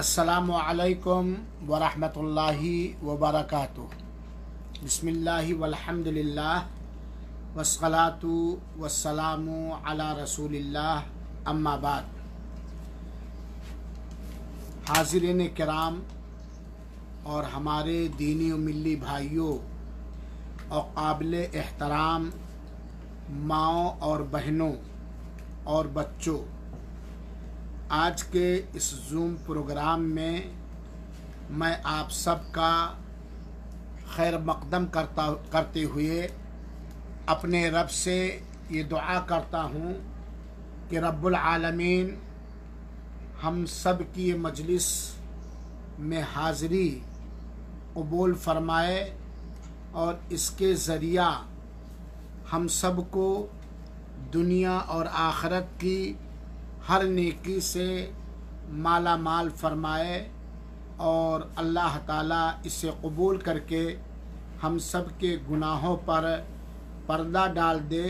असलकम वरहमतुल्लाहि वबरकातुह बिस्मिल्लाहि वल्हम्दुलिल्लाह वस्सलातु वस्सलामु अला रसूलिल्लाह अम्मा बाद हाजिरीन कराम और हमारे दीनी और मिली भाइयों और काबिल एहतराम माओ और बहनों और बच्चों आज के इस जूम प्रोग्राम में मैं आप सबका खैर मकदम करता, करते हुए अपने रब से ये दुआ करता हूँ कि रब्बुल आलमीन हम सब की मजलिस में हाज़री कबूल फरमाए और इसके ज़रिया हम सबको दुनिया और आखरत की हर नेकी से माला माल फरमाए और अल्लाह ताला इसे कबूल करके हम सब के गुनाहों पर पर्दा डाल दे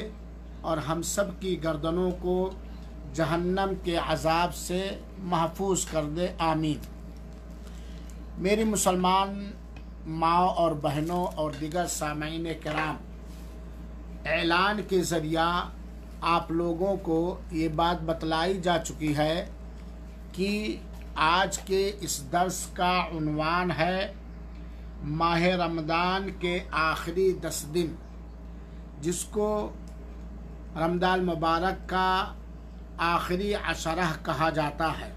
और हम सब की गर्दनों को जहन्नम के अजाब से महफूज कर दे। आमीन। मेरी मुसलमान माओ और बहनों और दिगर सामीन कराम ऐलान के ज़रिया आप लोगों को ये बात बतलाई जा चुकी है कि आज के इस दर्स का उनवान है माह रमदान के आखिरी दस दिन, जिसको रमदान मुबारक का आखिरी अशरह कहा जाता है।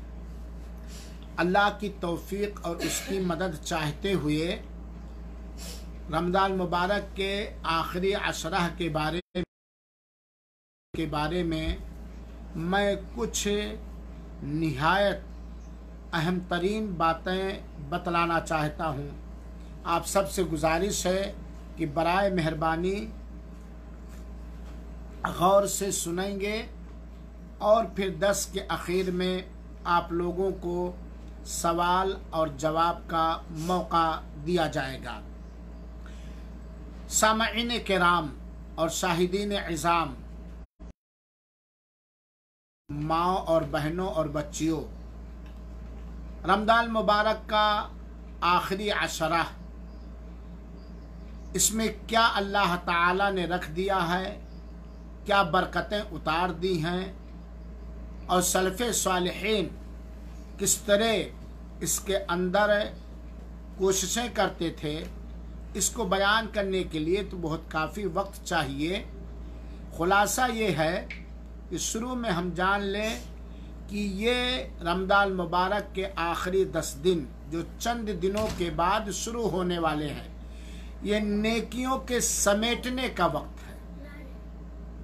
अल्लाह की तौफीक और उसकी मदद चाहते हुए रमदान मुबारक के आखिरी अशरह के बारे के बारे में मैं कुछ नहायत अहम तरीन बातें बतलाना चाहता हूँ। आप सबसे गुजारिश है कि बरए मेहरबानी गौर से सुनेंगे और फिर दस के आखिर में आप लोगों को सवाल और जवाब का मौका दिया जाएगा। सामीन कराम और शाहिदीन इज़ाम माओ और बहनों और बच्चियों रमदान मुबारक का आखिरी अशरा इसमें क्या अल्लाह ताला ने रख दिया है, क्या बरकतें उतार दी हैं, और सल्फ़ सालहीन किस तरह इसके अंदर कोशिशें करते थे, इसको बयान करने के लिए तो बहुत काफ़ी वक्त चाहिए। खुलासा ये है कि शुरू में हम जान लें कि ये रमदान मुबारक के आखिरी दस दिन, जो चंद दिनों के बाद शुरू होने वाले हैं, ये नेकियों के समेटने का वक्त है,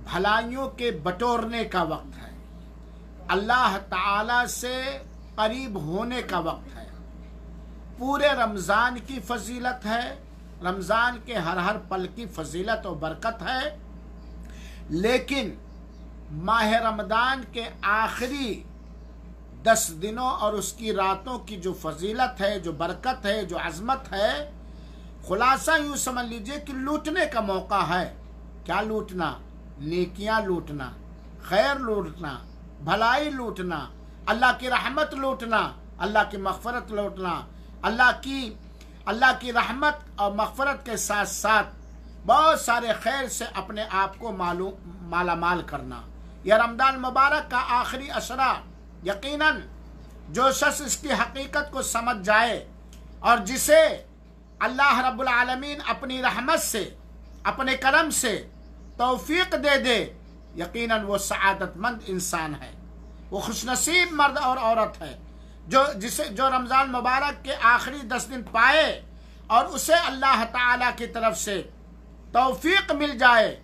भलाइयों के बटोरने का वक्त है, अल्लाह ताला से करीब होने का वक्त है। पूरे रमज़ान की फजीलत है, रमज़ान के हर हर पल की फजीलत और बरकत है, लेकिन माह रमदान के आखिरी दस दिनों और उसकी रातों की जो फजीलत है, जो बरकत है, जो अजमत है, खुलासा यूँ समझ लीजिए कि लूटने का मौका है। क्या लूटना? नेकियाँ लूटना, खैर लूटना, भलाई लूटना, अल्लाह की रहमत लूटना, अल्लाह की मगफरत लूटना, अल्लाह की अल्लाह की रहमत और मगफरत के साथ साथ बहुत सारे खैर से अपने आप को मालूम, मालामाल करना। यह रमदान मुबारक का आखिरी असरा, यकीनन, जो शख्स इसकी हकीकत को समझ जाए और जिसे अल्लाह रब्बुल आलमीन अपनी रहमत से, अपने करम से तौफीक दे दे, यकीनन वो सआदतमंद इंसान है। वो खुशनसीब मर्द और औरत है, जो जिसे, जो रमज़ान मुबारक के आखिरी दस दिन पाए और उसे अल्लाह ताला की तरफ़ से तौफीक मिल जाए,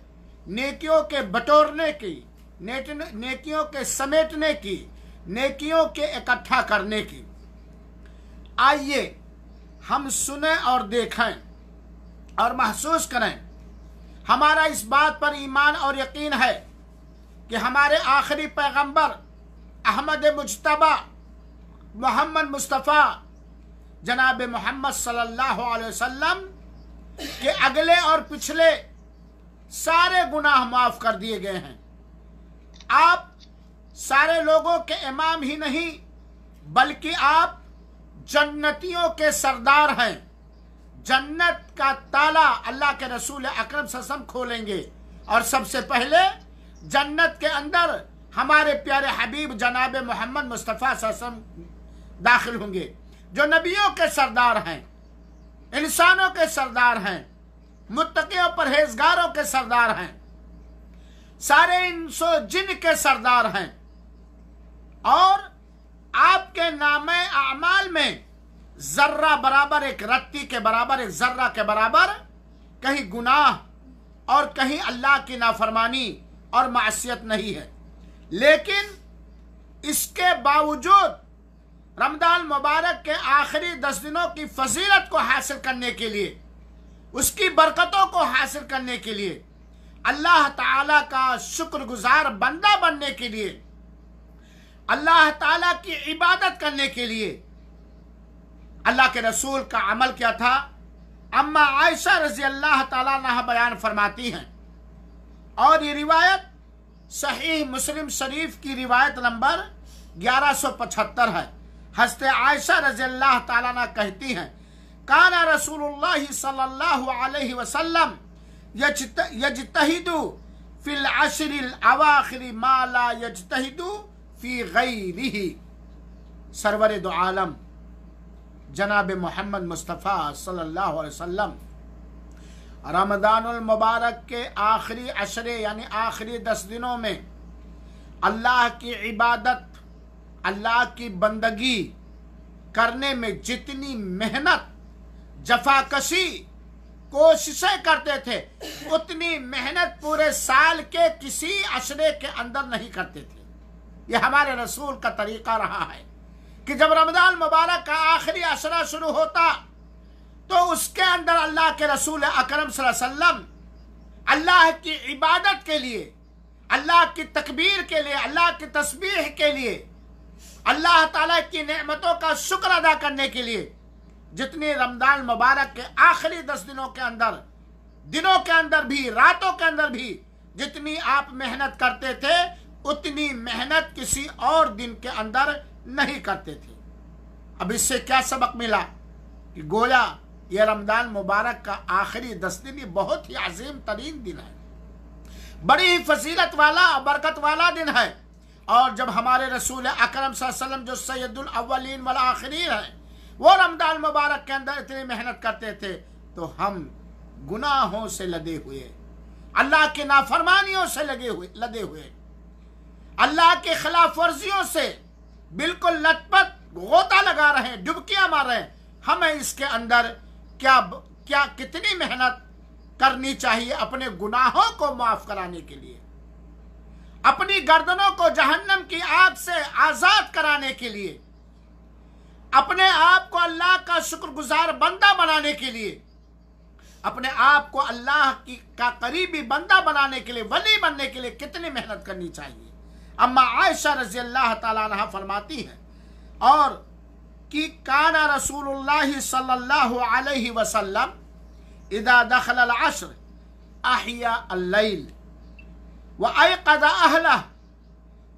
नेकियों के बटोरने की नेकियों के समेटने की, नेकियों के इकट्ठा करने की। आइए हम सुने और देखें और महसूस करें। हमारा इस बात पर ईमान और यकीन है कि हमारे आखिरी पैगंबर अहमद मुजतबा मोहम्मद मुस्तफ़ा जनाब मोहम्मद सल्लल्लाहु अलैहि वसल्लम के अगले और पिछले सारे गुनाह माफ़ कर दिए गए हैं। आप सारे लोगों के इमाम ही नहीं, बल्कि आप जन्नतियों के सरदार हैं। जन्नत का ताला अल्लाह के रसूल अकरम ससम खोलेंगे। और सबसे पहले जन्नत के अंदर हमारे प्यारे हबीब जनाब मोहम्मद मुस्तफ़ा ससम दाखिल होंगे, जो नबियों के सरदार हैं, इंसानों के सरदार हैं, मुत्तकियों, परहेजगारों के सरदार हैं। सारे इंसो जिन के सरदार हैं। और आपके नाम अमाल में जर्रा बराबर, एक रत्ती के बराबर, एक जर्रा के बराबर, कहीं गुनाह और कहीं अल्लाह की नाफरमानी और मासीत नहीं है। लेकिन इसके बावजूद रमदान मुबारक के आखिरी दस दिनों की फजीलत को हासिल करने के लिए, उसकी बरकतों को हासिल करने के लिए अल्लाह ताला का शुक्रगुजार बंदा बनने के लिए, अल्लाह ताला की इबादत करने के लिए, अल्लाह के रसूल का अमल क्या था? अम्मा आयशा रज़ी अल्लाह ताला बयान फरमाती हैं। और ये रिवायत सही मुस्लिम शरीफ की रिवायत नंबर 1175 है। हँसते आयशा रज़ी अल्लाह ताला कहती हैं, काना रसूलुल्लाह सल्लल्लाहु अलैहि वसल्लम यजतहिदु फिल अशरिल अवाखिरी यजतहिदु फ़ी गैरिही। सरवर दो आलम, जनाब मोहम्मद मुस्तफ़ा सल्लल्लाहु अलैहि वसल्लम रमदानुल मुबारक के आखिरी अशरे, यानी आखिरी दस दिनों में अल्लाह की इबादत, अल्लाह की बंदगी करने में जितनी मेहनत, जफाकशी कोशिशें करते थे, उतनी मेहनत पूरे साल के किसी अशरे के अंदर नहीं करते थे। यह हमारे रसूल का तरीका रहा है कि जब रमज़ान मुबारक का आखिरी अशरा शुरू होता तो उसके अंदर अल्लाह के रसूल अकरम वसल्लम अल्लाह की इबादत के लिए, अल्लाह की तकबीर के लिए, अल्लाह की तस्बीह के लिए, अल्लाह ताला की नेमतों का शुक्र अदा करने के लिए जितनी रमज़ान मुबारक के आखिरी दस दिनों के अंदर, दिनों के अंदर भी, रातों के अंदर भी जितनी आप मेहनत करते थे, उतनी मेहनत किसी और दिन के अंदर नहीं करते थे। अब इससे क्या सबक मिला कि गोया यह रमज़ान मुबारक का आखिरी दस दिन ये बहुत ही अजीम तरीन दिन है। बड़ी ही फजीलत वाला बरकत वाला दिन है। और जब हमारे रसूल अकरम जो सैदुल अव्वलीन वाला आखिरी है वो रमदान मुबारक के अंदर इतनी मेहनत करते थे तो हम गुनाहों से लदे हुए, अल्लाह के नाफरमानियों से लगे हुए, लदे हुए। अल्लाह के खिलाफ वर्जियों से बिल्कुल लटपट गोता लगा रहे हैं, डुबकियाँ मार रहे हैं। हमें इसके अंदर क्या क्या कितनी मेहनत करनी चाहिए अपने गुनाहों को माफ़ कराने के लिए? अपनी गर्दनों को जहन्नम की आग से आज़ाद कराने के लिए अपने आप को अल्लाह का शुक्रगुजार बंदा बनाने के लिए, अपने आप को अल्लाह की, का करीबी बंदा बनाने के लिए, वली बनने के लिए कितनी मेहनत करनी चाहिए। अम्मा आयशा रज़ी अल्लाह तला फरमाती है, और कि काना रसूलुल्लाह सल्लल्लाहु अलैहि वसल्लम इदा दखल अशर, अहिया अल्लैल, व अहला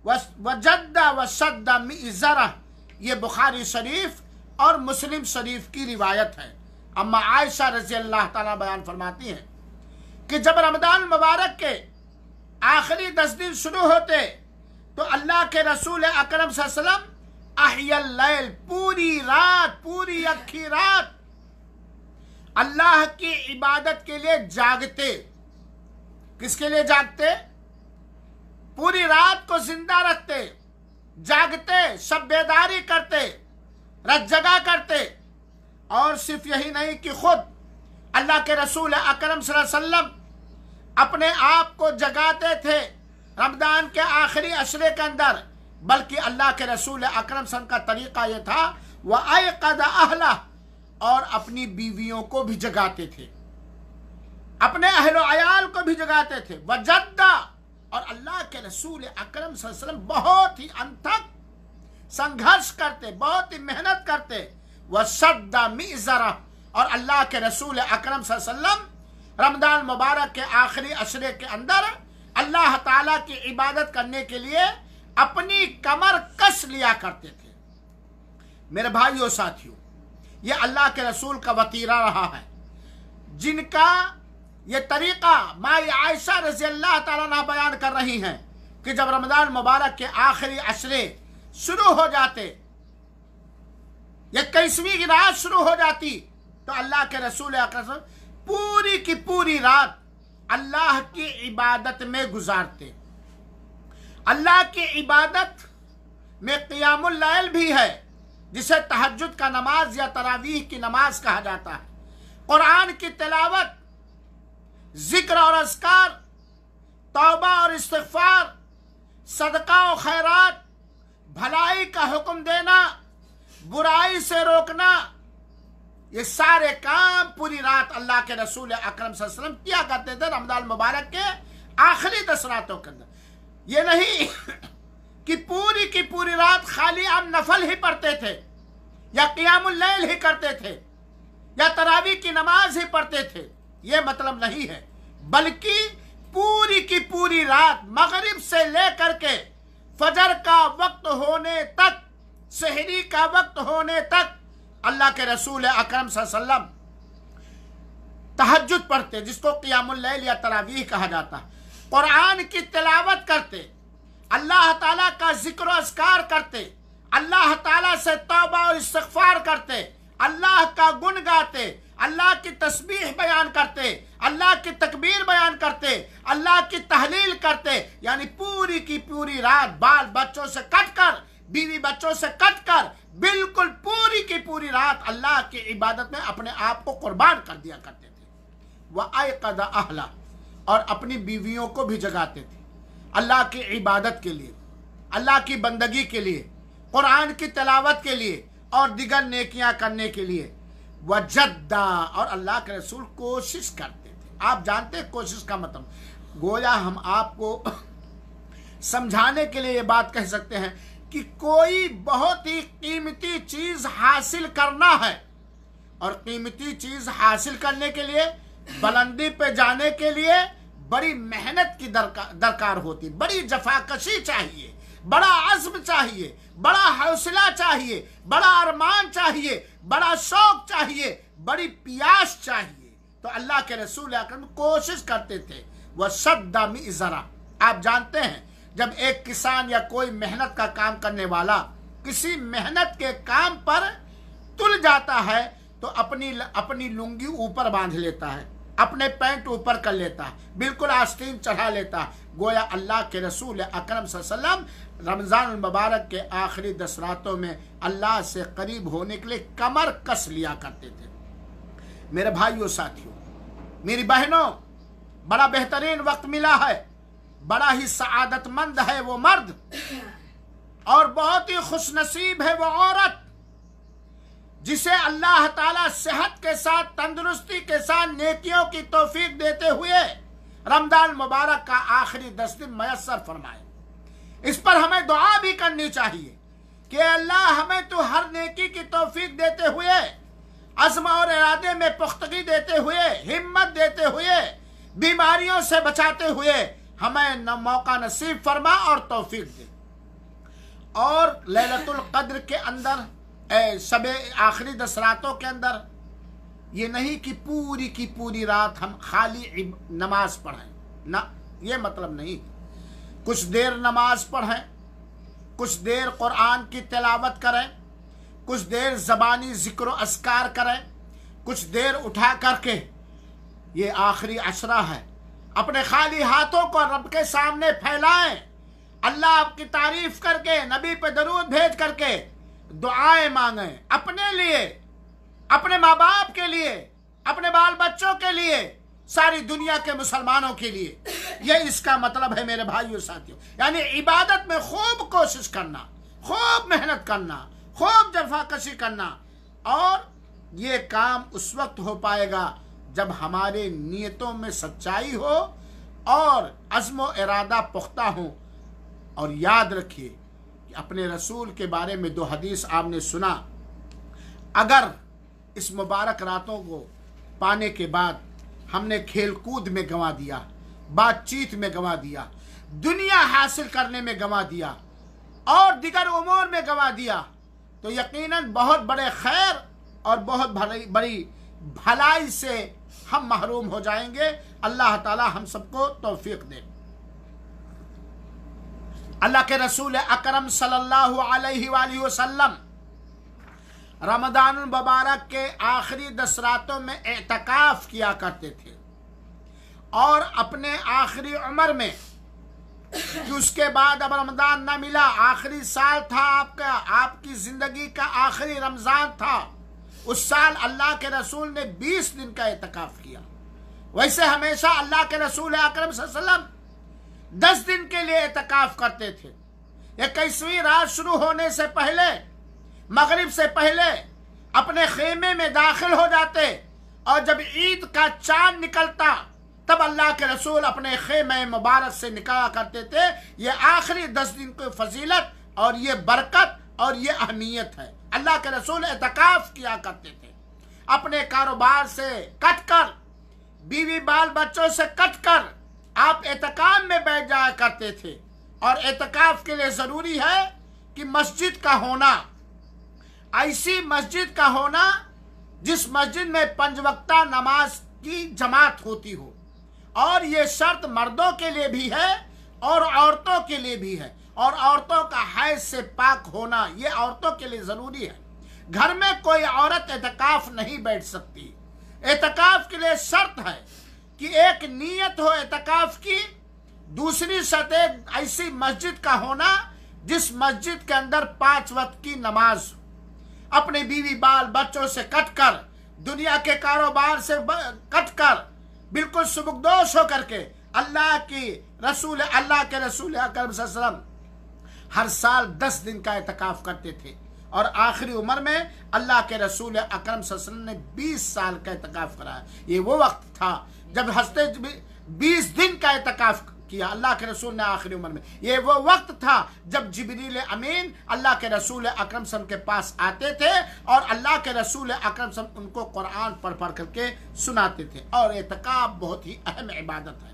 व जद्दा सद्दा मिजरा ये बुखारी शरीफ और मुस्लिम शरीफ की रिवायत है। अम्मा आयशा रज़ी अल्लाह तला बयान फरमाती हैं कि जब रमदान मुबारक के आखिरी दस दिन शुरू होते तो अल्लाह के रसूल अकरम सल्लम अहियल पूरी रात, पूरी अखी रात अल्लाह की इबादत के लिए जागते। किसके लिए जागते? पूरी रात को ज़िंदा रखते। जागते सब बेदारी करते रज करते। और सिर्फ़ यही नहीं कि खुद अल्लाह के रसूल अकरम सल्लम अपने आप को जगाते थे रमदान के आखिरी अशरे के अंदर, बल्कि अल्लाह के रसूल अकरम सन का तरीका यह था, वह अयकद अहला और अपनी बीवियों को भी जगाते थे। अपने अहलो अयाल को भी जगाते थे। वह जद्दा और अल्लाह के रसूल अकरम वसल्लम बहुत ही अंतक संघर्ष करते, बहुत ही मेहनत करते। वह सद्दा मीजरा। और अल्लाह के रसूल अकरम वसल्लम रमदान मुबारक के आखिरी अशरे के अंदर अल्लाह ताला की इबादत करने के लिए अपनी कमर कस लिया करते थे। मेरे भाइयों, साथियों, ये अल्लाह के रसूल का वतीरा रहा है। जिनका ये तरीका माई आयशा रज़ी अल्लाह तला बयान कर रही हैं कि जब रमज़ान मुबारक के आखिरी अशरे शुरू हो जाते, इक्कीसवीं की रात शुरू हो जाती तो अल्लाह के रसूल पूरी की पूरी रात अल्लाह की इबादत में गुजारते। अल्लाह की इबादत में क़ियामुल भी है, जिसे तहजद का नमाज़ या तरावीह की नमाज़ कहा जाता है। कुरान की तिलावत ज़िक्र और अस्कार तोबा और इस्तफार सदका और खैरात, भलाई का हुक्म देना, बुराई से रोकना, ये सारे काम पूरी रात अल्लाह के रसूल अकरम वसल्लम किया करते थे रमज़ान मुबारक के आखिरी दस रातों के अंदर। ये नहीं कि पूरी की पूरी रात खाली आप नफल ही पढ़ते थे, या क़ियामुल ही करते थे, या तरावी की नमाज़ ही पढ़ते थे। ये मतलब नहीं है, बल्कि पूरी की पूरी रात मगरिब से लेकर के फजर का वक्त होने तक, शहरी का वक्त होने तक अल्लाह के रसूल अकरम सल्लम तहजद पढ़ते, जिसको क़ियामुल या तरावीह कहा जाता है। कुरान की तिलावत करते, अल्लाह ताला का ज़िक्र अस्कार करते, अल्लाह ताला से तौबा और इस्तगफार करते, अल्लाह का गुण गाते अल्लाह की तस्बीह बयान करते, अल्लाह की तकबीर बयान करते, अल्लाह की तहलील करते, यानी पूरी की पूरी रात बाल बच्चों से कट कर, बीवी बच्चों से कट कर, बिल्कुल पूरी की पूरी रात अल्लाह की इबादत में अपने आप को कुर्बान कर दिया करते थे। वह आय कदा अहला, और अपनी बीवियों को भी जगाते थे। अल्लाह की इबादत के लिए, अल्लाह की बंदगी के लिए, कुरान की तलावत के लिए, और दिगर नेकियाँ करने के लिए वजद्दा, और अल्लाह के रसूल कोशिश करते थे। आप जानते हैं कोशिश का मतलब? गोया हम आपको समझाने के लिए ये बात कह सकते हैं कि कोई बहुत ही कीमती चीज़ हासिल करना है, और कीमती चीज़ हासिल करने के लिए, बुलंदी पे जाने के लिए बड़ी मेहनत की दरकार होती, बड़ी जफाकशी चाहिए। बड़ा अज़्म चाहिए, बड़ा हौसला चाहिए, बड़ा अरमान चाहिए, बड़ा शौक चाहिए, बड़ी प्यास चाहिए। तो अल्लाह के रसूल अकरम कोशिश करते थे। वह शब्दा जरा। आप जानते हैं, जब एक किसान या कोई मेहनत का काम करने वाला किसी मेहनत के काम पर तुल जाता है तो अपनी अपनी लुंगी ऊपर बाँध लेता है, अपने पैंट ऊपर कर लेता है, बिल्कुल आस्तीन चढ़ा लेता है। गोया अल्लाह के रसूल अकरम सल्लम रमज़ान मुबारक के आखिरी दस रातों में अल्लाह से करीब होने के लिए कमर कस लिया करते थे। मेरे भाइयों, साथियों, मेरी बहनों, बड़ा बेहतरीन वक्त मिला है। बड़ा ही सआदतमंद है वो मर्द। और बहुत ही खुश नसीब है वो औरत, जिसे अल्लाह ताला सेहत के साथ, तंदुरुस्ती के साथ, नेकियों की तोफीक देते हुए रमज़ान मुबारक का आखिरी दस दिन मैसर फरमाए। इस पर हमें दुआ भी करनी चाहिए कि अल्लाह हमें तो हर नेकी की तोफीक देते हुए, अजम और इरादे में पुख्तगी देते हुए, हिम्मत देते हुए, बीमारियों से बचाते हुए हमें न मौका नसीब फरमा और तोफीक दे। और ललतुल कद्र के अंदर सब आखिरी दस रातों के अंदर, ये नहीं कि पूरी की पूरी रात हम खाली नमाज़ पढ़ें। ना, ये मतलब नहीं। कुछ देर नमाज़ पढ़ें, कुछ देर कुरान की तिलावत करें, कुछ देर जबानी ज़िक्र अस्कार करें, कुछ देर उठा करके ये आखिरी अशरा है। अपने खाली हाथों को रब के सामने फैलाएँ, अल्लाह आपकी तारीफ़ करके, नबी पे दरूद भेज करके दुआएँ मांगे अपने लिए, अपने माँ बाप के लिए, अपने बाल बच्चों के लिए। सारी दुनिया के मुसलमानों के लिए। यह इसका मतलब है मेरे भाइयों साथियों, यानी इबादत में खूब कोशिश करना, खूब मेहनत करना, खूब जफाकशी करना, और ये काम उस वक्त हो पाएगा जब हमारे नियतों में सच्चाई हो और अज़म इरादा पुख्ता हो। और याद रखिए कि अपने रसूल के बारे में दो हदीस आपने सुना। अगर इस मुबारक रातों को पाने के बाद हमने खेल कूद में गंवा दिया, बातचीत में गंवा दिया, दुनिया हासिल करने में गंवा दिया, और दिगर उमूर में गंवा दिया। तो यकीनन बहुत बड़े खैर और बहुत बड़ी बड़ी भलाई से हम महरूम हो जाएँगे। अल्लाह ताला हम सबको तौफीक दे। अल्लाह के रसूल अकरम सल्लल्लाहु अलैहि वसल्लम रमदान मुबारक के आखिरी दस रातों में एतकाफ किया करते थे। और अपने आखिरी उम्र में कि उसके बाद अब रमज़ान न मिला, आखिरी साल था आपका, आपकी ज़िंदगी का आखिरी रमज़ान था। उस साल अल्लाह के रसूल ने 20 दिन का एतकाफ किया। वैसे हमेशा अल्लाह के रसूल अकरम सल्लम दस दिन के लिए एतकाफ करते थे। इक्कीसवीं रात शुरू होने से पहले मगरिब से पहले अपने खेमे में दाखिल हो जाते और जब ईद का चाँद निकलता, तब अल्लाह के रसूल अपने खेमे मुबारक से निकाला करते थे। ये आखिरी दस दिन की फजीलत और ये बरकत और ये अहमियत है। अल्लाह के रसूल एतकाफ किया करते थे। अपने कारोबार से कट कर, बीवी बाल बच्चों से कट कर आप एतकाम में बैठ जाया करते थे। और एतकाफ के लिए ज़रूरी है कि मस्जिद का होना ऐसी मस्जिद का होना, जिस मस्जिद में पंचवक्ता नमाज़ की जमात होती हो। और ये शर्त मर्दों के लिए भी है और औरतों के लिए भी है। और औरतों का हैज़ से पाक होना, ये औरतों के लिए ज़रूरी है। घर में कोई औरत एतकाफ नहीं बैठ सकती। एतकाफ के लिए शर्त है कि एक नीयत हो एतकाफ की, दूसरी शर्त ऐसी मस्जिद का होना, जिस मस्जिद के अंदर पाँच वक्त की नमाज़ अपने बीवी बाल बच्चों से कटकर, दुनिया के कारोबार से कटकर, बिल्कुल सुबुकदोश होकर के अल्लाह की रसूल, अल्लाह के रसूल अकरम हर साल दस दिन का एतकाफ करते थे। और आखिरी उम्र में अल्लाह के रसूल अकरम ने बीस साल का एतकाफ कराया ये वो वक्त था जब हँसते, बीस दिन का एतकाफ किया अल्लाह के रसूल ने आखिरी उम्र में। ये वो वक्त था जब जबरील अमीन अल्लाह के रसूल अकरम सम के पास आते थे और अल्लाह के रसूल अकरम सम उनको कुरान पढ़ पढ़ करके सुनाते थे। और एतकाब बहुत ही अहम इबादत है।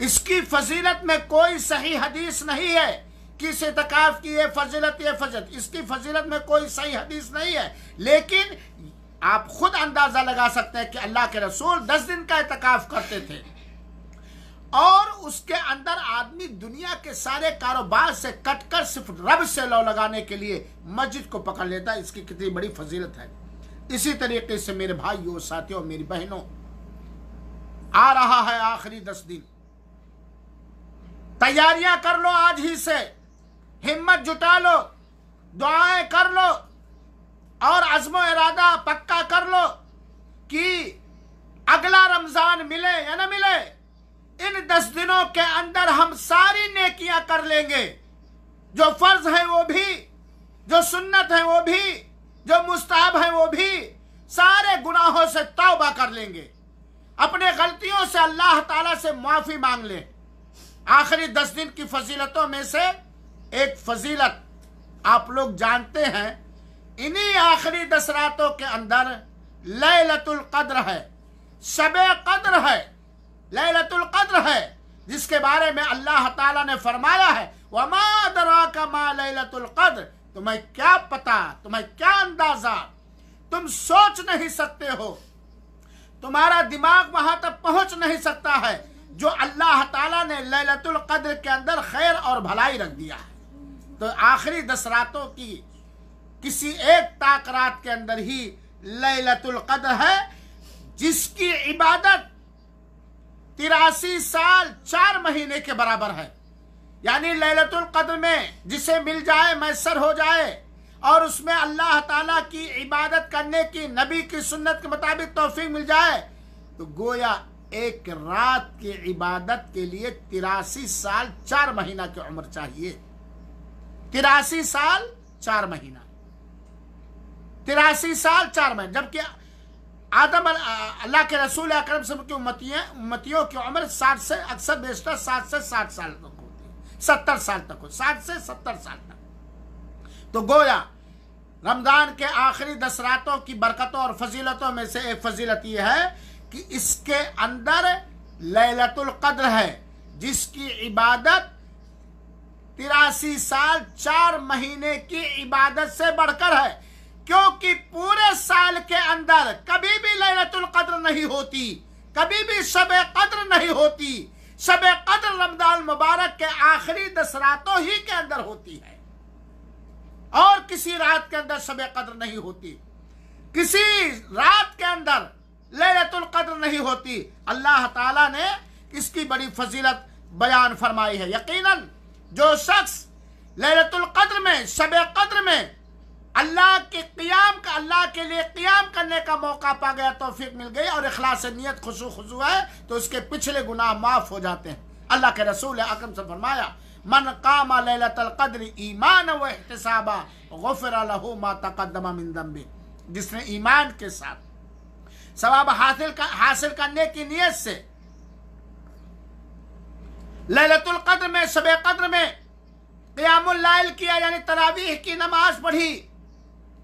इसकी फजीलत में कोई सही हदीस नहीं है कि इस एतकाफ की ये फजीलत, ये फजत इसकी फजीलत में कोई सही हदीस नहीं है। लेकिन आप खुद अंदाज़ा लगा सकते हैं कि अल्लाह के रसूल दस दिन का एतकाफ करते थे। और उसके अंदर आदमी दुनिया के सारे कारोबार से कटकर सिर्फ़ रब से लो लगाने के लिए मस्जिद को पकड़ लेता है। इसकी कितनी बड़ी फजीलत है। इसी तरीके से मेरे भाइयों, साथियों, मेरी बहनों, आ रहा है आखिरी दस दिन। तैयारियाँ कर लो आज ही से। हिम्मत जुटा लो। दुआएँ कर लो। और अजमो इरादा पक्का कर लो कि अगला रमज़ान मिले या ना मिले इन दस दिनों के अंदर हम सारी नेकियाँ कर लेंगे। जो फ़र्ज़ है वो भी, जो सुन्नत है वो भी, जो मुस्ताब है वो भी, सारे गुनाहों से तौबा कर लेंगे। अपने गलतियों से अल्लाह ताला से माफ़ी मांग ले। आखिरी दस दिन की फजीलतों में से एक फजीलत आप लोग जानते हैं, इन्हीं आखिरी दस रातों के अंदर लैलतुल कद्र है शब कद्र है। लैलतुल कद्र है, जिसके बारे में अल्लाह ताला ने फरमाया है, वमा दरा का मा लैलतुल कद्र। तुम्हें क्या पता, तुम्हें क्या अंदाज़ा? तुम सोच नहीं सकते हो। तुम्हारा दिमाग वहाँ तक पहुँच नहीं सकता है, जो अल्लाह ताला ने लैलतुल कद्र के अंदर खैर और भलाई रख दिया है। तो आखिरी दस रातों की किसी एक ताक रात के अंदर ही लैलतुल कद्र है, जिसकी इबादत तिरासी साल चार महीने के बराबर है। यानी लैलतुल कद्र में जिसे मिल जाए, मैसर हो जाए, और उसमें अल्लाह ताला की इबादत करने की, नबी की सुन्नत के मुताबिक तोफीक मिल जाए तो गोया एक रात की इबादत के लिए तिरासी साल चार महीना की उम्र चाहिए। तिरासी साल चार महीना। तिरासी साल चार महीने, जबकि आदम अल्लाह के रसूल अक्रम की उम्मतियाँ उम्मतियों की उम्र साठ से अक्सर बेशतर साठ से साठ साल तक होती है। सत्तर साल तक हो साठ से सत्तर साल तक। तो गोया, रमज़ान के आखिरी दस रातों की बरकतों और फजीलतों में से एक फजीलत यह है कि इसके अंदर लैलतुल कद्र है, जिसकी इबादत तिरासी साल चार महीने की इबादत से बढ़कर है। क्योंकि पूरे साल के अंदर कभी भी लैलतुल कद्र नहीं होती, कभी भी शब कद्र नहीं होती। शब कद्र रमदान मुबारक के आखिरी दस रातों ही के अंदर होती है। और किसी रात के अंदर शब कद्र नहीं होती। किसी रात के अंदर लैलतुल कद्र नहीं होती। अल्लाह ताला ने इसकी बड़ी फजीलत बयान फरमाई है। यकीनन, जो शख्स लैलतुल कद्र में शब कद्र में अल्लाह के क्याम का, अल्लाह के लिए क्याम करने का मौका पा गया, तोफीक मिल गई और इखलास नीयत खुशू खुशू है तो उसके पिछले गुनाह माफ़ हो जाते हैं। अल्लाह के रसूल अकरम से फरमाया, मन कामा लैलतुल ईमान व इहतिसाबा गुफर लहू मा तकद्दम मिन जिसने ईमान के साथ सवाब हासिल का, हासिल करने की नीयत से लैलतुल कद्र में शब कद्र में क़यामुल लाइल किया, यानी तरावीह की नमाज़ पढ़ी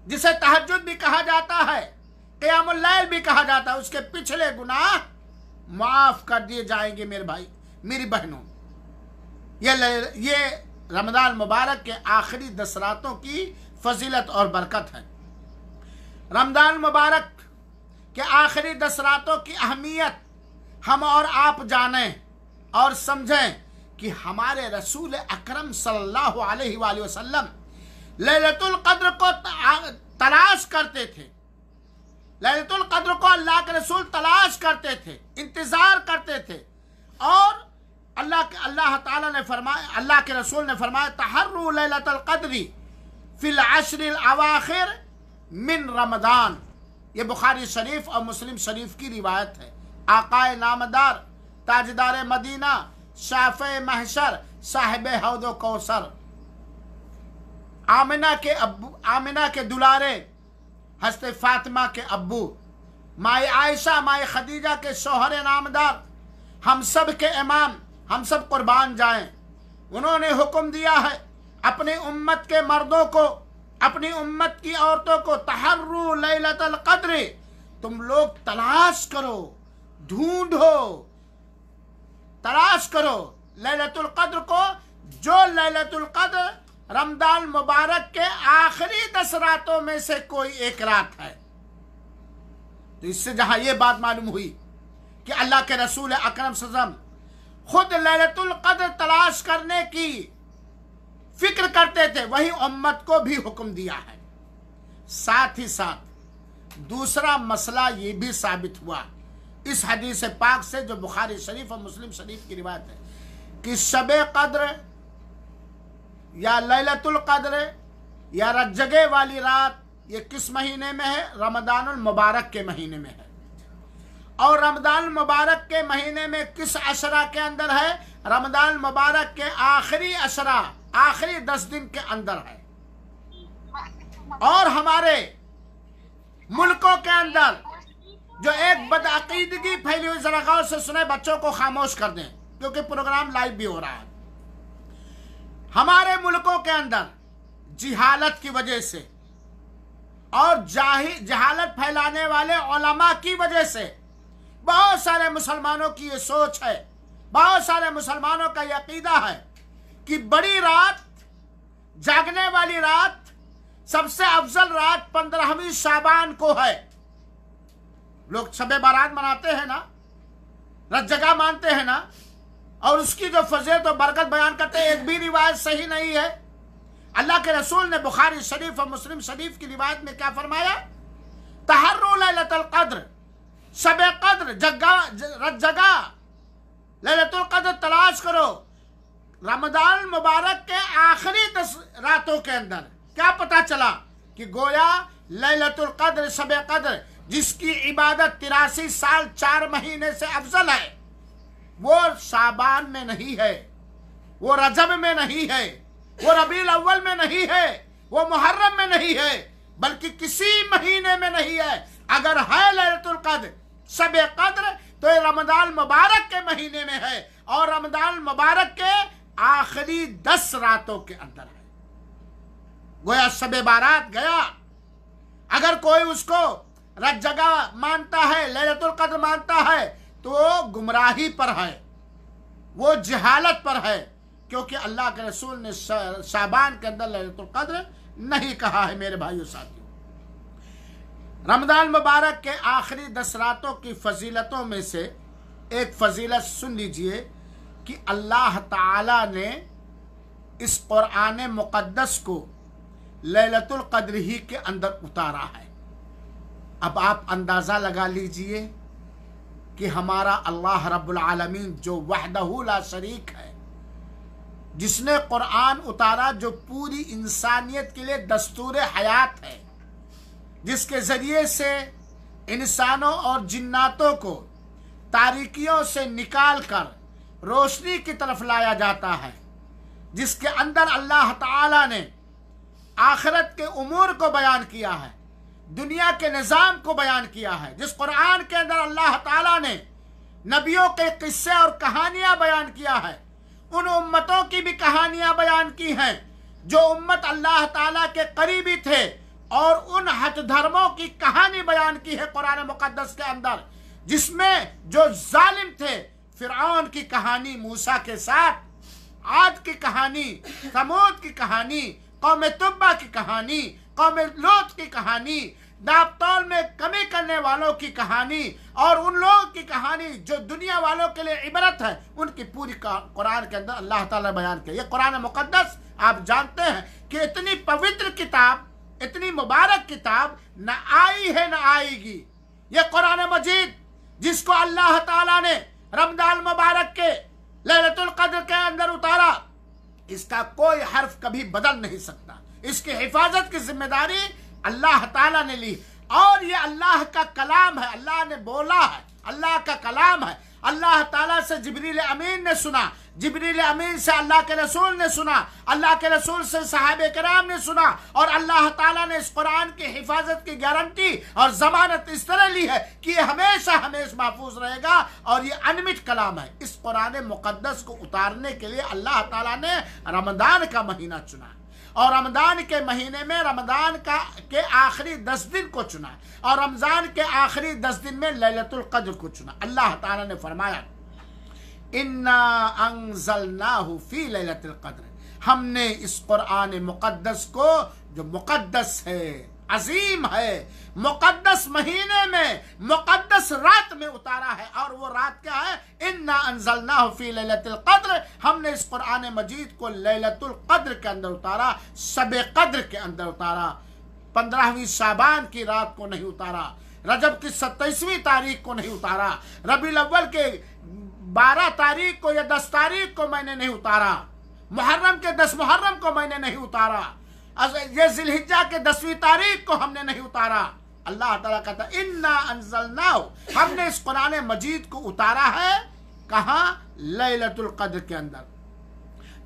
जिसे तहजद भी कहा जाता है, क़यामुल भी कहा जाता है, उसके पिछले गुनाह माफ़ कर दिए जाएँगे मेरे भाई, मेरी बहनों। ये ये रमज़ान मुबारक के आखिरी दस रातों की फजीलत और बरकत है। रमज़ान मुबारक के आखिरी दस रातों की अहमियत हम और आप जाने और समझें कि हमारे रसूल अकरम सल्लल्लाहु अलैहि वसल्लम लैलतुल कद्र को तलाश करते थे। लैलतुल कद्र को अल्लाह के रसूल तलाश करते थे, इंतज़ार करते थे। और अल्लाह के अल्लाह ताला ने फरमाया, अल्लाह के रसूल ने फरमाया, तहर्रु लैलतुल कद्री फिल अशरिल अवाखिर मिन रमदान ये बुखारी शरीफ और मुस्लिम शरीफ की रिवायत है। आकाए नामदार, ताजदार मदीना, शाफ महशर, साहिब हौद कौसर। आमिना के अबू आमिना के दुलारे हस्त फातिमा के अबू माए आयशा, माए खदीजा के शोहर नामदार, हम सब के इमाम, हम सब कुर्बान जाएँ। उन्होंने हुक्म दिया है, अपनी उम्मत के मर्दों को, अपनी उम्मत की औरतों को, तहर्रु लैलतल कद्र, तुम लोग तलाश करो, ढूंढो, तलाश करो, लैलतुल कद्र को, जो लैलतुल कद्र रमदान मुबारक के आखिरी दस रातों में से कोई एक रात है। तो इससे जहाँ यह बात मालूम हुई कि अल्लाह के रसूल अकरम सजम खुद लैलतुल कद्र तलाश करने की फ़िक्र करते थे, वही उम्मत को भी हुक्म दिया है। साथ ही साथ दूसरा मसला ये भी साबित हुआ इस हदीस पाक से, जो बुखारी शरीफ और मुस्लिम शरीफ की रिवायत है, कि शब कद्र या लैलतुल कद्र, या रजगे वाली रात, ये किस महीने में है? रमदान मुबारक के महीने में है। और रमदान मुबारक के महीने में किस अशरा के अंदर है? रमदान मुबारक के आखिरी अशरा, आखिरी दस दिन के अंदर है। और हमारे मुल्कों के अंदर, जो एक बदअकीदगी फैली हुई, जरा से सुने, बच्चों को खामोश कर दें, क्योंकि प्रोग्राम लाइव भी हो रहा है। हमारे मुल्कों के अंदर जिहालत की वजह से और जहालत फैलाने वाले ओलमा की वजह से बहुत सारे मुसलमानों की ये सोच है, बहुत सारे मुसलमानों का यकीदा है कि बड़ी रात, जागने वाली रात, सबसे अफजल रात पंद्रहवीं शाबान को है। लोग शबे बारात मनाते हैं ना? रत जगह मानते हैं ना? और उसकी जो फजीलत और बरकत बयान करते एक भी रिवायत सही नहीं है। अल्लाह के रसूल ने बुखारी शरीफ और मुस्लिम शरीफ की रिवायत में क्या फरमाया? तहर्रुल कद्र, शब कद्र जगह रत जगह ललतुल कद्र तलाश करो। रमदान मुबारक के आखिरी रातों के अंदर क्या पता चला कि गोया ललतुल कद्र, शब कद्र, जिसकी इबादत तिरासी साल, चार महीने से अफजल है। वो शाबान में नहीं है, वो रजब में नहीं है, वो रबील अव्वल में नहीं है, वो मुहर्रम में नहीं है, बल्कि किसी महीने में नहीं है। अगर है ललतुल कद्र, शब कद्र तो ये रमदान मुबारक के महीने में है और रमदान मुबारक के आखिरी दस रातों के अंदर है। गोया शब बारात गया। अगर कोई उसको रज जगह मानता है, ललतुल कद्र मानता है तो गुमराही पर है। वो जहालत पर है, क्योंकि अल्लाह के रसूल ने शाबान के अंदर ललितुल कद्र नहीं कहा है, मेरे भाइयों साथियों। रमदान मुबारक के आखिरी दस रातों की फजीलतों में से एक फजीलत सुन लीजिए कि अल्लाह ताला ने इस कुरान मुक़द्दस को लैलतुल कद्र ही के अंदर उतारा है। अब आप अंदाज़ा लगा लीजिए कि हमारा अल्लाह रब्बुल आलमीन जो वहदहुला शरीक है, जिसने कुरान उतारा जो पूरी इंसानियत के लिए दस्तूर हयात है, जिसके ज़रिए से इंसानों और जिन्नातों को तारीकियों से निकाल कर रोशनी की तरफ़ लाया जाता है, जिसके अंदर अल्लाह ताला ने आखिरत के उमूर को बयान किया है। दुनिया के निज़ाम को बयान किया है, जिस कुरान के अंदर अल्लाह ताला ने नबियों के किस्से और कहानियाँ बयान किया है, उन उम्मतों की भी कहानियाँ बयान की हैं, जो उम्मत अल्लाह ताला के करीबी थे, और उन हज धर्मों की कहानी बयान की है कुरान मुकद्दस के अंदर, जिसमें जो जालिम थे फिर की कहानी, मूसा के साथ, आद की कहानी, समूद की कहानी, कौम तुब्बा की कहानी कौम की कहानी, नापतौल में कमी करने वालों की कहानी, और उन लोगों की कहानी जो दुनिया वालों के लिए इबरत है, उनकी पूरी कुरान के अंदर अल्लाह ताला बयान किया। ये कुरान मुकद्दस, आप जानते हैं कि इतनी पवित्र किताब, इतनी मुबारक किताब न आई है, न आएगी। ये कुरान मजीद, जिसको अल्लाह ताला ने रमज़ान मुबारक के ललतुल कद्र के अंदर उतारा, इसका कोई हर्फ कभी बदल नहीं सकता। इसकी हिफाजत की ज़िम्मेदारी अल्लाह ताला ने ली। और ये अल्लाह का कलाम है, अल्लाह ने बोला है, अल्लाह का कलाम है। अल्लाह ताला से जबरील अमीन ने सुना, जबरील अमीन से अल्लाह के रसूल ने सुना, अल्लाह के रसूल से साहब कराम ने सुना, और अल्लाह ताला ने इस कुरान की हिफाजत की गारंटी और जमानत इस तरह ली है कि ये हमेशा हमेशा महफूज रहेगा और ये अनमिट कलाम है। इस कुरान मुकद्दस को उतारने के लिए अल्लाह ताला ने रमदान का महीना चुना। और रमज़ान के महीने में रमज़ान का, के आखिरी दस दिन को चुना और रमज़ान के आखिरी दस दिन में ललतुल कद्र को चुना अल्लाह ताला ने फरमाया, इन्ना अंजलनाहु फ़ी ललतुल कद्र। हमने इस कुरान मुकद्दस को, जो मुकद्दस है, अजीम है मुकद्दस महीने में, मुकद्दस रात में उतारा है। और वो रात क्या है? इन्ना अनजलना फ़ी लैलतुल कद्र। हमने इस कुरान मजीद को लैलतुल कद्र के अंदर उतारा, शब कद्र के अंदर उतारा। पंद्रहवीं शाबान की रात को नहीं उतारा। रजब की सत्ताईसवीं तारीख को नहीं उतारा। रबी अव्वल के बारह तारीख को या दस तारीख को मैंने नहीं उतारा। मुहर्रम के दस मुहर्रम को मैंने नहीं उतारा। ये जिलहिजा के दसवीं तारीख को हमने नहीं उतारा। अल्लाह ताला कहता है, इन्ना अनजलना हमने इस कुरान मजीद को उतारा है, कहा? लैलतुल कद्र के अंदर।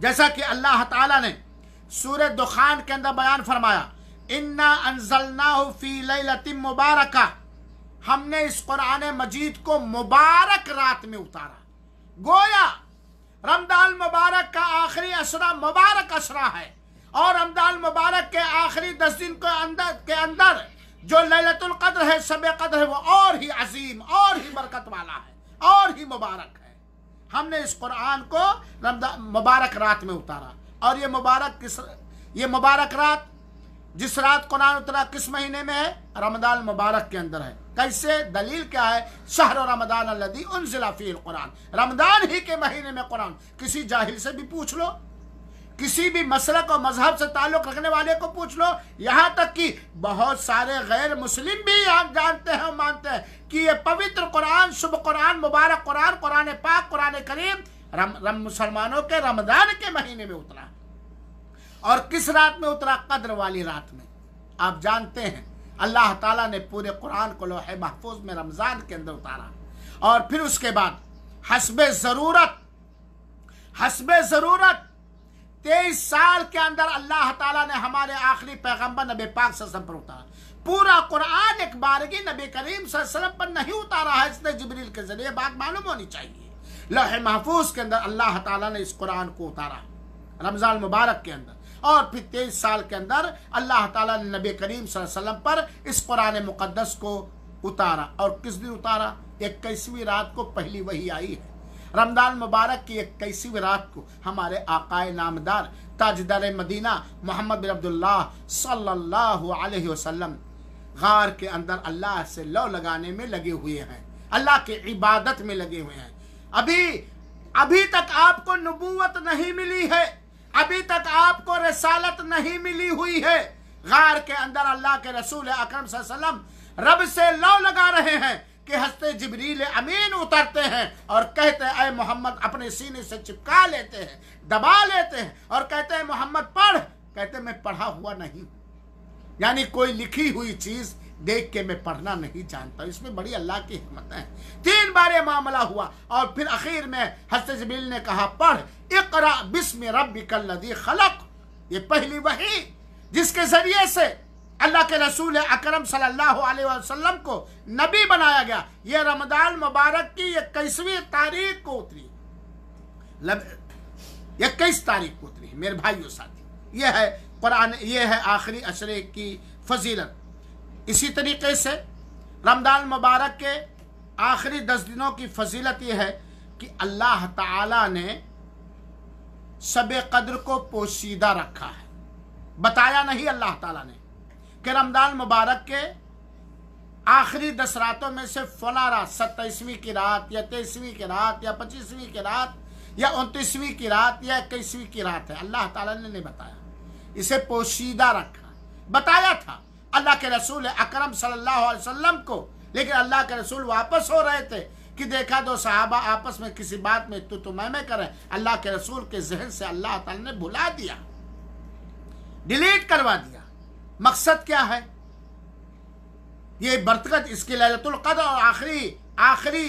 जैसा कि अल्लाह ताला ने सूर्य दुखान के अंदर बयान फरमाया, इन्ना अनजलना फ़ी लैलतिम मुबारका। हमने इस कुरान मजीद को मुबारक रात में उतारा। गोया रमदान मुबारक का आखिरी असरा मुबारक असरा है, और रमज़ान मुबारक के आखिरी दस दिन के अंदर के अंदर जो ललतुल कद्र है, शब कद्र है, वो और ही अजीम, और ही बरकत वाला है, और ही मुबारक है। हमने इस कुरान को मुबारक रात में उतारा। और ये मुबारक किस, ये मुबारक रात जिस रात कुरान उतरा, किस महीने में है? रमदान मुबारक के अंदर है। कैसे? दलील क्या है? शहर रमदान अल्लदी उन जिला कुरान। रमदान ही के महीने में कुरान। किसी जाहिल से भी पूछ लो। किसी भी मसलक और मज़हब से ताल्लुक रखने वाले को पूछ लो। यहाँ तक कि बहुत सारे गैर मुस्लिम भी यहाँ जानते हैं और मानते हैं कि ये पवित्र कुरान शुभ कुरान मुबारक कुरान कुरान पाक कुरान करीम रम, रम मुसलमानों के रमज़ान के महीने में उतरा। और किस रात में उतरा? कद्र वाली रात में। आप जानते हैं अल्लाह ताला ने पूरे कुरान को लोहे महफूज में रमज़ान के अंदर उतारा। और फिर उसके बाद हसब ज़रूरत हसब ज़रूरत तेईस साल के अंदर अल्लाह ताला ने हमारे आखिरी पैगंबर नबी पाक वसल्लम पर उतारा। पूरा कुरान एक बारगी नबी करीम वसल्लम पर नहीं उतारा है इसने जबरील के ज़रिए बात मालूम होनी चाहिए। लौह महफूज के अंदर अल्लाह ताला ने इस कुरान को उतारा, रमज़ान मुबारक के अंदर। और फिर तेईस साल के अंदर अल्लाह ताला ने नबी करीम वसल्लम पर इस कुरान मुक़दस को उतारा। और किस दिन उतारा? इक्कीसवीं रात को पहली वही आई है। रमदान मुबारक की इक्कीसवीं रात को हमारे आकाए नामदार ताजदार मदीना मोहम्मद बिन अब्दुल्ला सल्लल्लाहु अलैहि वसल्लम गार के अंदर अल्लाह से लौ लगाने में लगे हुए हैं। अल्लाह के इबादत में लगे हुए हैं। अभी अभी तक आपको नबूवत नहीं मिली है। अभी तक आपको रसालत नहीं मिली हुई है। गार के अंदर अल्लाह के रसूल अकरम रब से लौ लगा रहे हैं। कि हँसते जबरील अमीन उतरते हैं और कहते हैं अय मोहम्मद, अपने सीने से चिपका लेते हैं, दबा लेते हैं। और कहते हैं, मोहम्मद, पढ़। कहते मैं पढ़ा हुआ नहीं यानी कोई लिखी हुई चीज़ देख के मैं पढ़ना नहीं जानता इसमें बड़ी अल्लाह की हिम्मत है। तीन बार ये मामला हुआ और फिर आखिर में हस्त जबील ने कहा, पढ़, इकरा बिस्म रब्बिकल्लदी खलक। ये पहली वही जिसके ज़रिए से अल्लाह के रसूल अकरम सल्लल्लाहु अलैहि वसल्लम को नबी बनाया गया। ये रमदान मुबारक की इक्कीसवीं तारीख को उतरी। इक्कीस तारीख को उतरी, मेरे भाइयों, साथी। ये है कुरान, ये है आखिरी अशरे की फजीलत। इसी तरीके से रमदान मुबारक के आखिरी दस दिनों की फजीलत यह है कि अल्लाह ताला ने सब कद्र को पोशीदा रखा है। बताया नहीं अल्लाह ताला ने। कि रमदान मुबारक के आखिरी दस रातों में से फला रात, सत्ताईसवीं की रात, या तेईसवीं की रात, या पच्चीसवीं की रात, या उनतीसवीं की रात, या इक्कीसवीं की रात है। अल्लाह ताला ने नहीं बताया। इसे पोशीदा रखा। बताया था। अल्लाह के रसूल अकरम सल्लल्लाहु अलैहि वसल्लम को। लेकिन अल्लाह के रसूल वापस हो रहे थे कि देखा दो साहबा आपस में किसी बात में तो मैं मैं करें। अल्लाह के रसूल के जहन से अल्लाह ताला ने भुला दिया। डिलीट करवा दिया। मकसद क्या है? ये बरतगत इसकी ललतुल कदर और आखिरी आखिरी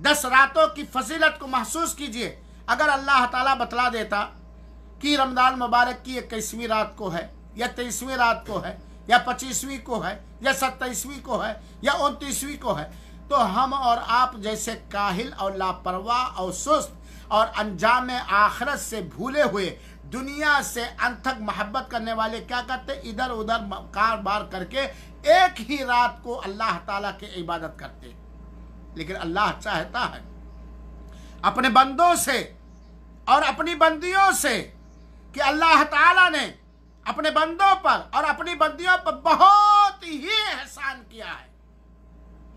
दस रातों की फजीलत को महसूस कीजिए। अगर अल्लाह ताला बतला देता कि रमज़ान मुबारक की इक्कीसवीं रात को है, या तेईसवीं रात को है, या पच्चीसवीं को है, या सत्ताईसवीं को है, या उनतीसवीं को है तो हम और आप जैसे काहिल और लापरवाह और सुस्त और अंजाम आखरत से भूले हुए दुनिया से अंथक मोहब्बत करने वाले क्या करते इधर उधर कारोबार करके एक ही रात को अल्लाह ताला की इबादत करते लेकिन अल्लाह चाहता है अपने बंदों से और अपनी बंदियों से कि अल्लाह ताला ने अपने बंदों पर और अपनी बंदियों पर बहुत ही एहसान किया है।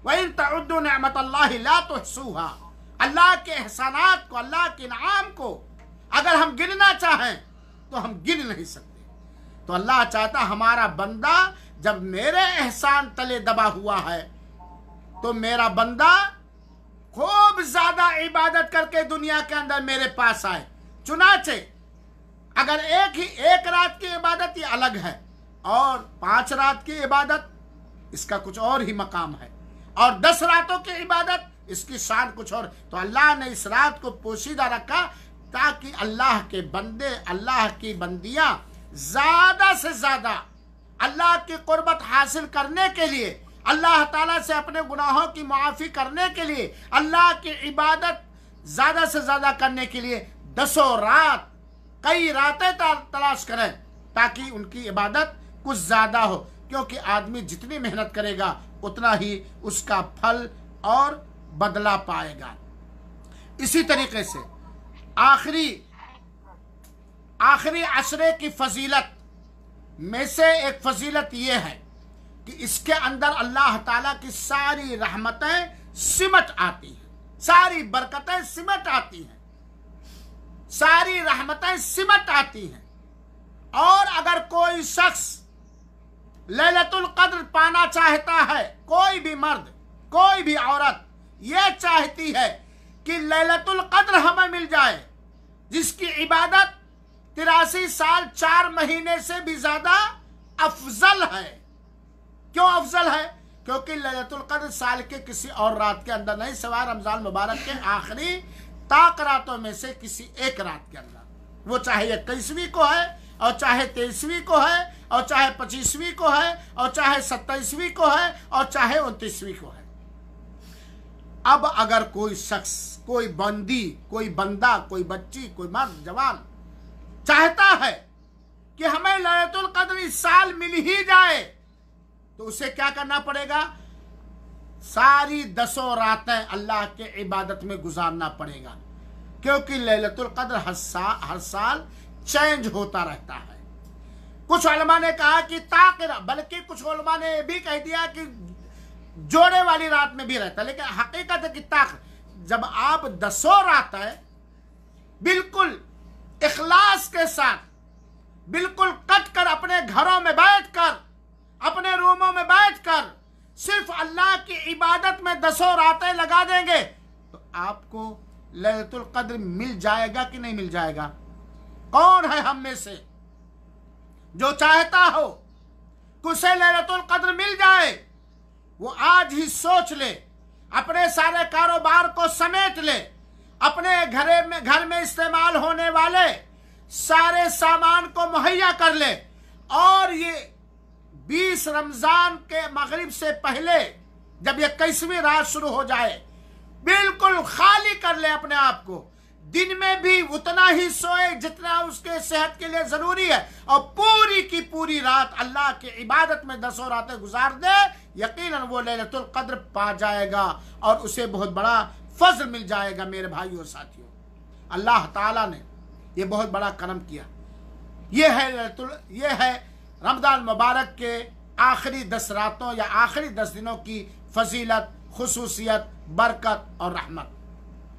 वही तउद्दु नमत अल्लाह तो सूहा अल्लाह के एहसानात को, अल्लाह के इनाम को अगर हम गिनना चाहें तो हम गिन नहीं सकते। तो अल्लाह चाहता हमारा बंदा जब मेरे एहसान तले दबा हुआ है तो मेरा बंदा खूब ज़्यादा इबादत करके दुनिया के अंदर मेरे पास आए। चुनाचे, अगर एक ही एक रात की इबादत ये अलग है, और पाँच रात की इबादत, इसका कुछ और ही मकाम है। और दस रातों की इबादत, इसकी शान कुछ और। तो अल्लाह ने इस रात को पोशीदा रखा ताकि अल्लाह के बंदे, अल्लाह की बंदियाँ ज़्यादा से ज़्यादा अल्लाह की कुर्बत हासिल करने के लिए, अल्लाह ताला से अपने गुनाहों की माफ़ी करने के लिए, अल्लाह की इबादत ज़्यादा से ज़्यादा करने के लिए दसों रात, कई रातें तलाश करें ताकि उनकी इबादत कुछ ज़्यादा हो। क्योंकि आदमी जितनी मेहनत करेगा, उतना ही उसका फल और बदला पाएगा। इसी तरीके से आखिरी आखिरी अशरे की फजीलत में से एक फजीलत यह है कि इसके अंदर अल्लाह ताला की सारी रहमतें सिमट आती हैं, सारी बरकतें सिमट आती हैं, सारी रहमतें सिमट आती हैं। और अगर कोई शख्स ललतुल कद्र पाना चाहता है, कोई भी मर्द, कोई भी औरत यह चाहती है कि ललतुल कद्र हमें मिल जाए जिसकी इबादत तिरासी साल चार महीने से भी ज़्यादा अफजल है। क्यों अफजल है? क्योंकि ललतुल कद्र साल के किसी और रात के अंदर नहीं सवार रमज़ान मुबारक के आखिरी ताक रातों में से किसी एक रात के अंदर। वो चाहे इक्कीसवीं को है, और चाहे तेईसवीं को है, और चाहे पच्चीसवीं को है, और चाहे सत्ताईसवीं को है, और चाहे उनतीसवीं को है। अब अगर कोई शख्स कोई बंदी, कोई बंदा, कोई बच्ची, कोई मर्द, जवान, चाहता है कि हमें लयतुल कद्र इस साल मिल ही जाए तो उसे क्या करना पड़ेगा? सारी दसों रातें अल्लाह के इबादत में गुजारना पड़ेगा, क्योंकि लैलतुल कद्र हर साल हर साल चेंज होता रहता है। कुछ उलमा ने कहा कि ताकिर, बल्कि कुछ उलमा ने भी कह दिया कि जोड़े वाली रात में भी रहता लेकिन हकीकत है कि ताक जब आप दसों रात है बिल्कुल इखलास के साथ, बिल्कुल कट कर अपने घरों में बैठकर, अपने रूमों में बैठकर सिर्फ़ अल्लाह की इबादत में दसों रातें लगा देंगे तो आपको ललतुल कद्र मिल जाएगा कि नहीं मिल जाएगा? कौन है हम में से जो चाहता हो उसे ललतुल कद्र मिल जाए? वो आज ही सोच ले। अपने सारे कारोबार को समेट ले। अपने घरे में घर में इस्तेमाल होने वाले सारे सामान को मुहैया कर ले। और ये बीस रमज़ान के मगरिब से पहले जब ये इक्कीसवीं रात शुरू हो जाए, बिल्कुल खाली कर ले अपने आप को। दिन में भी उतना ही सोए जितना उसके सेहत के लिए ज़रूरी है। और पूरी की पूरी रात अल्लाह के इबादत में दसों रातें गुजार दे, यकीनन वो लैलतुल कद्र पा जाएगा और उसे बहुत बड़ा फजल मिल जाएगा मेरे भाइयों साथियों। अल्लाह ताला ने ये बहुत बड़ा करम किया। ये है ये है रमदान मुबारक के आखिरी दस रातों या आखिरी दस दिनों की फजीलत, खसूसियत, बरकत और रहमत।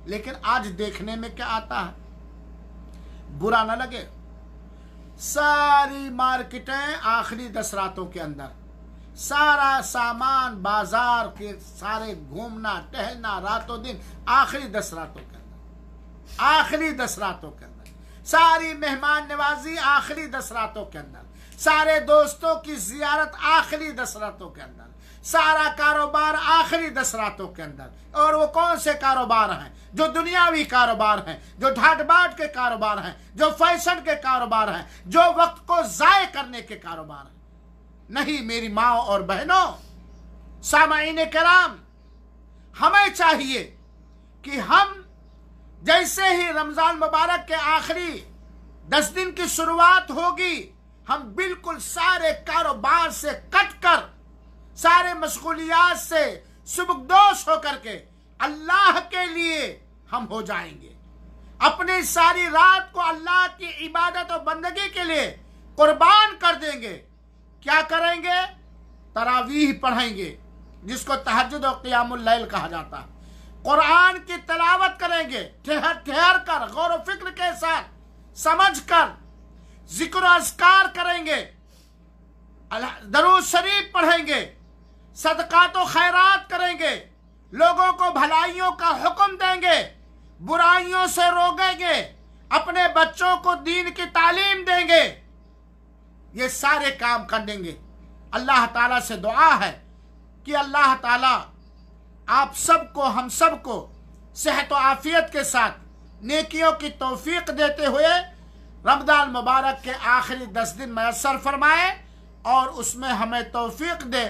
लेकिन आज देखने में क्या आता है? बुरा ना लगे। सारी मार्केटें आखिरी दस रातों के अंदर। सारा सामान बाज़ार के सारे घूमना, टहलना रातों दिन आखिरी दस रातों के अंदर। आखिरी दस रातों के अंदर। सारी मेहमान नवाजी आखिरी दस रातों के अंदर। सारे दोस्तों की जियारत आखिरी दस रातों के अंदर। सारा कारोबार आखिरी दस रातों के अंदर। और वो कौन से कारोबार हैं? जो दुनियावी कारोबार हैं, जो ढाट बाट के कारोबार हैं, जो फ़ैशन के कारोबार हैं, जो वक्त को जाय करने के कारोबार हैं। नहीं, मेरी माँ और बहनों सामाइन कराम, हमें चाहिए कि हम जैसे ही रमज़ान मुबारक के आखिरी दस दिन की शुरुआत होगी, हम बिल्कुल सारे कारोबार से कट कर सारे मशगूलियात से सुबकदोश होकर के अल्लाह के लिए हम हो जाएँगे। अपनी सारी रात को अल्लाह की इबादत और बंदगी के लिए कुर्बान कर देंगे। क्या करेंगे? तरावीह पढ़ेंगे, जिसको तहजद और क़ियामुल लैल कहा जाता है। कुरान की तलावत करेंगे ठहर ठहर कर, गौर फ़िक्र के साथ, समझ कर, ज़िक्र अस्कार करेंगे। दरूज शरीफ पढ़ेंगे सदका तो खैरात करेंगे, लोगों को भलाइयों का हुक्म देंगे, बुराइयों से रोकेंगे, अपने बच्चों को दीन की तालीम देंगे। ये सारे काम कर देंगे अल्लाह ताला से दुआ है कि अल्लाह ताला आप सबको, हम सबको सेहत आफियत के साथ नेकियों की तौफीक देते हुए रमदान मुबारक के आखिरी दस दिन मैसर फरमाए और उसमें हमें तौफीक दे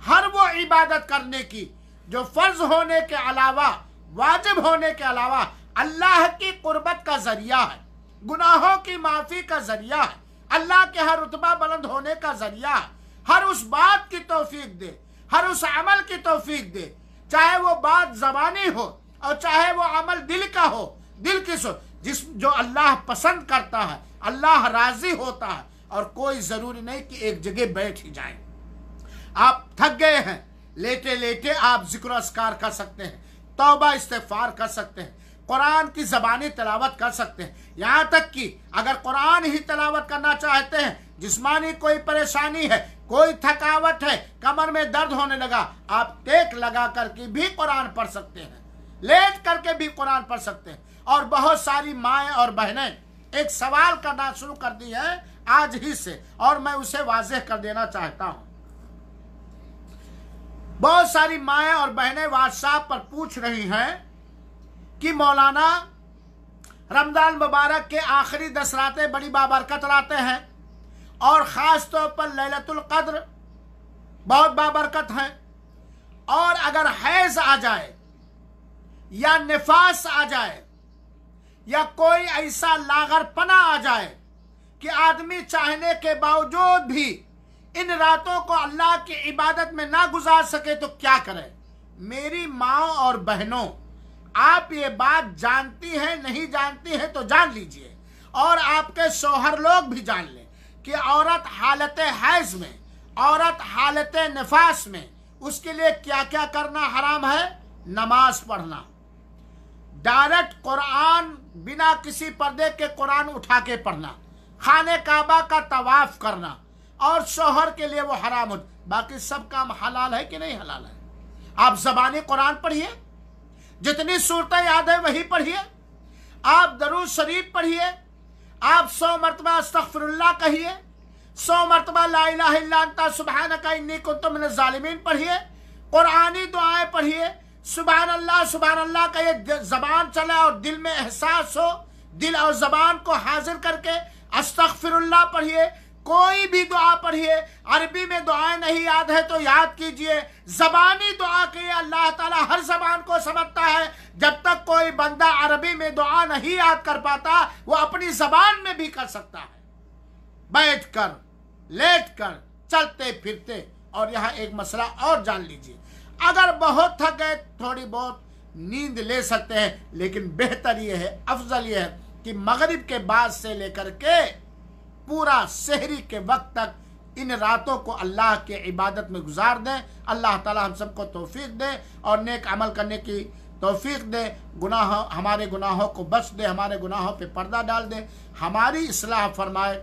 हर वो इबादत करने की, जो फ़र्ज़ होने के अलावा, वाजिब होने के अलावा अल्लाह की कुर्बत का ज़रिया है, गुनाहों की माफ़ी का ज़रिया है, अल्लाह के हर रुतबा बुलंद होने का ज़रिया है, हर उस बात की तोफीक दे, हर उस अमल की तोफीक दे, चाहे वो बात जबानी हो और चाहे वो अमल दिल का हो, दिल की सो जिस, जो अल्लाह पसंद करता है, अल्लाह राज़ी होता है और कोई ज़रूरी नहीं कि एक जगह बैठ ही जाए। आप थक गए हैं। लेटे लेटे आप ज़िक्र अस्कार कर सकते हैं तोबा इस्तेफार कर सकते हैं, कुरान की जबानी तलावत कर सकते हैं। यहाँ तक कि अगर कुरान ही तलावत करना चाहते हैं, जिस्मानी कोई परेशानी है, कोई थकावट है, कमर में दर्द होने लगा, आप टेक लगा करके भी कुरान पढ़ सकते हैं। लेट करके भी कुरान पढ़ सकते हैं। और बहुत सारी माए और बहनें एक सवाल करना शुरू कर दी है आज ही से, और मैं उसे वाजह कर देना चाहता हूँ। बहुत सारी माए और बहनें व्हाट्सएप पर पूछ रही हैं कि मौलाना, रमज़ान मुबारक के आखिरी दस रातें बड़ी बाबरकत रातें हैं और ख़ास तौर पर लैलतुल कद्र बहुत बाबरकत हैं। और अगर हैज़ आ जाए या निफास आ जाए या कोई ऐसा लागरपना आ जाए कि आदमी चाहने के बावजूद भी इन रातों को अल्लाह की इबादत में ना गुजार सके तो क्या करें? मेरी माओ और बहनों, आप ये बात जानती हैं, नहीं जानती हैं तो जान लीजिए। और आपके शोहर लोग भी जान लें कि औरत हालत हैज़ में, औरत हालत नफास में, उसके लिए क्या क्या करना हराम है? नमाज़ पढ़ना। डायरेक्ट कुरान, बिना किसी पर्दे के कुरान उठा के पढ़ना। खाने काबा का तवाफ करना। और शोहर के लिए वो हराम हो बाकी सब काम हलाल है कि नहीं हलाल है? आप जबानी कुरान पढ़िए, जितनी सूरतें याद है वही पढ़िए, आप दरूज शरीफ पढ़िए, आप सौ मरतबा अस्तगफिरुल्लाह कहिए, सौ मरतबा ला अंता सुबहानका इन्नी पढ़िए, कुरानी दुआएँ पढ़िए सुबहान अल्लाह सुबहान अल्लाह का ये जबान चले और दिल में एहसास हो, दिल और जबान को हाजिर करके अस्तगफिरुल्लाह पढ़िए कोई भी दुआ पढ़िए, अरबी में दुआएँ नहीं याद है तो याद कीजिए। जबानी दुआ के अल्लाह ताला हर जबान को समझता है। जब तक कोई बंदा अरबी में दुआ नहीं याद कर पाता, वो अपनी जबान में भी कर सकता है। बैठ कर लेट कर चलते फिरते, और यहाँ एक मसला और जान लीजिए। अगर बहुत थक गए, थोड़ी बहुत नींद ले सकते हैं, लेकिन बेहतर यह है, अफजल यह है कि मगरिब के बाद से लेकर के पूरा शहरी के वक्त तक इन रातों को अल्लाह के इबादत में गुजार दें। अल्लाह ताला हम सबको तौफीक दे और नेक अमल करने की तौफीक दे। गुनाह, हमारे गुनाहों को बच दे, हमारे गुनाहों पे पर्दा डाल दे। हमारी इसलाह फरमाए,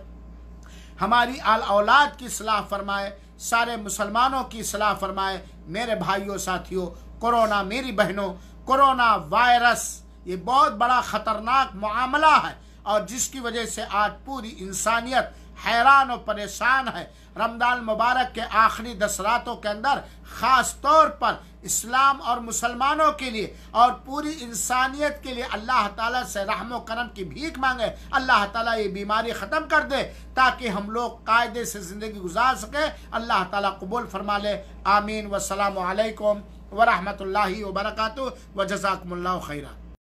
हमारी आल औलाद की सलाह फरमाए, सारे मुसलमानों की सलाह फरमाए। मेरे भाइयों, साथियों, कोरोना मेरी बहनों, कोरोना वायरस, ये बहुत बड़ा ख़तरनाक मामला है। और जिसकी वजह से आज पूरी इंसानियत हैरान और परेशान है। रमदान मुबारक के आखिरी दस रातों के अंदर ख़ास तौर पर इस्लाम और मुसलमानों के लिए और पूरी इंसानियत के लिए अल्लाह ताला से रहम करम की भीख मांगे। अल्लाह ताला ये बीमारी ख़त्म कर दे ताकि हम लोग कायदे से ज़िंदगी गुजार सके। अल्लाह ताला कबूल फरमा ले। आमीन। वसलाम वरहमल वर्का व जजाकम्ला खैरा